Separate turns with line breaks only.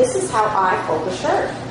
This is how I fold a shirt.